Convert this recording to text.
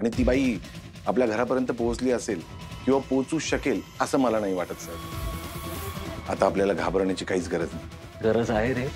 आणि ती बाई आपल्या घरापर्यंत पोहोचली असेल किंवा पोहोचू शकेल असं मला नाही वाटत, साहेब. आता आपल्याला घाबरण्याची काहीच गरज नाही. गरज आहे रे.